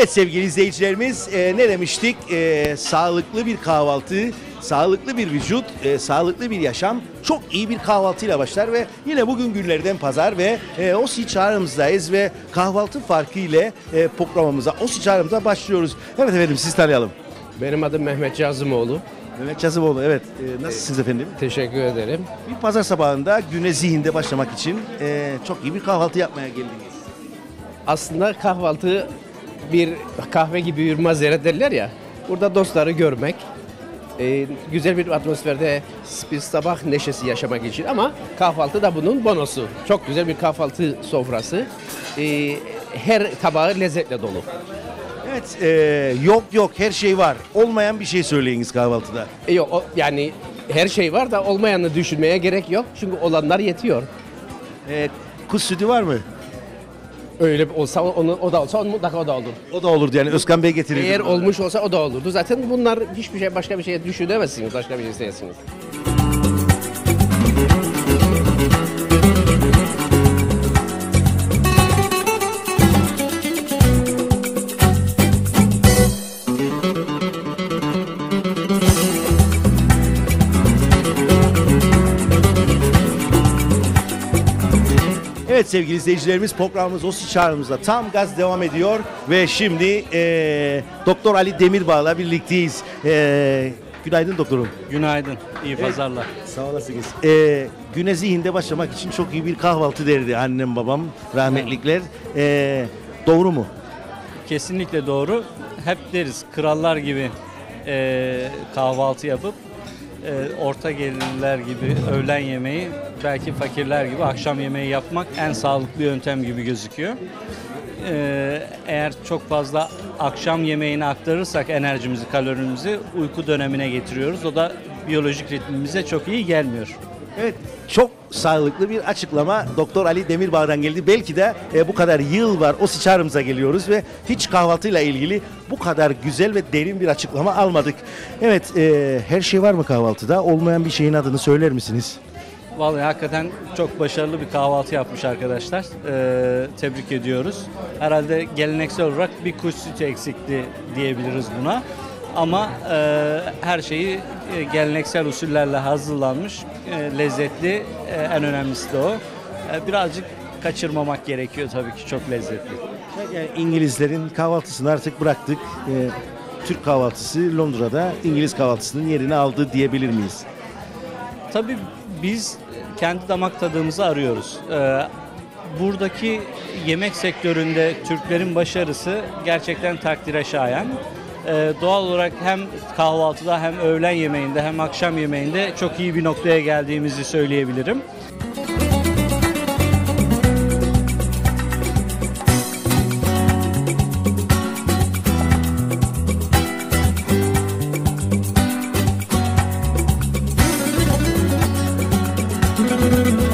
Evet sevgili izleyicilerimiz e, ne demiştik? E, sağlıklı bir kahvaltı, sağlıklı bir vücut, e, sağlıklı bir yaşam çok iyi bir kahvaltıyla başlar ve yine bugün günlerden pazar ve e, OSİ çağrımızdayız ve kahvaltı farkı ile e, programımıza, OSİ çağrımıza başlıyoruz. Evet efendim siz tanıyalım. Benim adım Mehmet Cazımoğlu. Mehmet Cazıboğlu evet. E, nasılsınız efendim? Teşekkür ederim. Bir pazar sabahında güne zihinde başlamak için e, çok iyi bir kahvaltı yapmaya geldiniz. Aslında kahvaltı bir kahve gibi yürümez yere derler ya. Burada dostları görmek, e, güzel bir atmosferde bir sabah neşesi yaşamak için ama kahvaltı da bunun bonosu. Çok güzel bir kahvaltı sofrası. E, her tabağı lezzetle dolu. Evet e, yok yok her şey var. Olmayan bir şey söyleyiniz kahvaltıda. E, yok, o- yani her şey var da olmayanı düşünmeye gerek yok. Çünkü olanlar yetiyor. E, kuş sütü var mı? Öyle olsa onu, o da olsa onu mutlaka o da olur. O da olurdu yani Özkan Bey getirirdi. Eğer olmuş olsa o da olurdu. Zaten bunlar hiçbir şey başka bir şeye düşünemezsiniz. Başka bir şey isteyesiniz. Evet sevgili izleyicilerimiz programımız OSİ çağrımızda tam gaz devam ediyor ve şimdi e, Doktor Ali Demirbağ'la birlikteyiz. E, günaydın doktorum. Günaydın, iyi pazarlar. Sağ olasınız. E, güne zihinde başlamak için çok iyi bir kahvaltı derdi annem babam rahmetlikler. E, doğru mu? Kesinlikle doğru. Hep deriz krallar gibi e, kahvaltı yapıp e, orta gelirler gibi öğlen yemeği belki fakirler gibi akşam yemeği yapmak en sağlıklı yöntem gibi gözüküyor. E, eğer çok fazla akşam yemeğini aktarırsak enerjimizi, kalorimizi uyku dönemine getiriyoruz. O da biyolojik ritmimize çok iyi gelmiyor. Evet çok sağlıklı bir açıklama Doktor Ali Demirbağ'dan geldi. Belki de e, bu kadar yıl var o çağrımıza geliyoruz ve hiç kahvaltıyla ilgili bu kadar güzel ve derin bir açıklama almadık. Evet e, her şey var mı kahvaltıda? Olmayan bir şeyin adını söyler misiniz? Vallahi hakikaten çok başarılı bir kahvaltı yapmış arkadaşlar. Ee, tebrik ediyoruz. Herhalde geleneksel olarak bir kuş sütü eksikti diyebiliriz buna. Ama e, her şeyi e, geleneksel usullerle hazırlanmış, e, lezzetli, e, en önemlisi de o. E, birazcık kaçırmamak gerekiyor tabii ki çok lezzetli. Yani İngilizlerin kahvaltısını artık bıraktık. E, Türk kahvaltısı Londra'da İngiliz kahvaltısının yerini aldı diyebilir miyiz? Tabii biz kendi damak tadımızı arıyoruz. Ee, buradaki yemek sektöründe Türklerin başarısı gerçekten takdire şayan. Ee, doğal olarak hem kahvaltıda hem öğlen yemeğinde hem akşam yemeğinde çok iyi bir noktaya geldiğimizi söyleyebilirim. Müzik